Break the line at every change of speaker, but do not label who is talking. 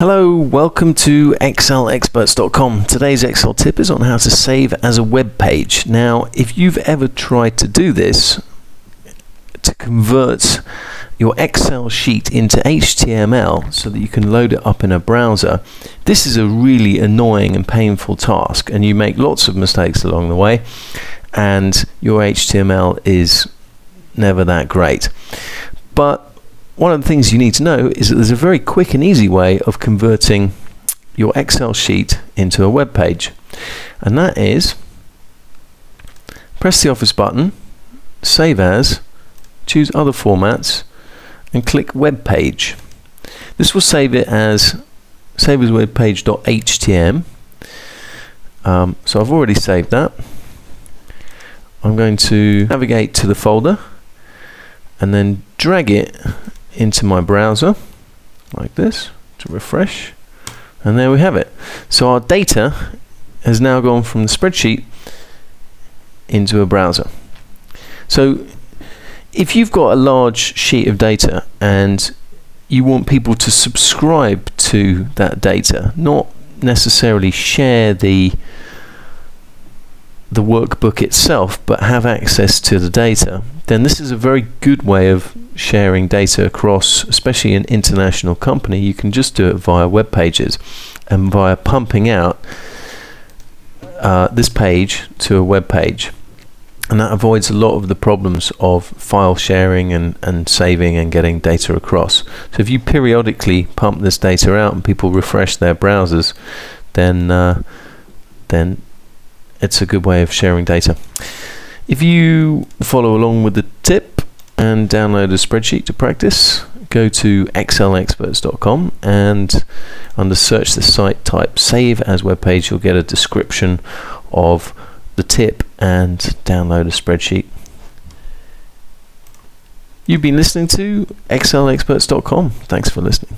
Hello, welcome to excelexperts.com. Today's Excel tip is on how to save as a web page. Now, if you've ever tried to do this, to convert your Excel sheet into HTML so that you can load it up in a browser, this is a really annoying and painful task and you make lots of mistakes along the way and your HTML is never that great. But one of the things you need to know is that there's a very quick and easy way of converting your Excel sheet into a web page. And that is press the Office button, save as, choose other formats, and click web page. This will save it as save as web page.htm. Um, so I've already saved that. I'm going to navigate to the folder and then drag it into my browser like this to refresh and there we have it. So our data has now gone from the spreadsheet into a browser. So if you've got a large sheet of data and you want people to subscribe to that data not necessarily share the the workbook itself but have access to the data then this is a very good way of sharing data across, especially an international company, you can just do it via web pages and via pumping out uh, this page to a web page. And that avoids a lot of the problems of file sharing and, and saving and getting data across. So if you periodically pump this data out and people refresh their browsers, then uh, then it's a good way of sharing data. If you follow along with the tip, and download a spreadsheet to practice, go to excelexperts.com and under search the site type save as web page you'll get a description of the tip and download a spreadsheet. You've been listening to excelexperts.com. Thanks for listening.